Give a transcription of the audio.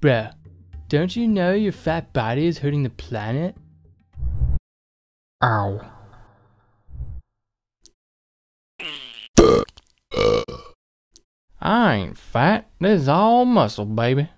Bruh, don't you know your fat body is hurting the planet? Ow. I ain't fat. This is all muscle, baby.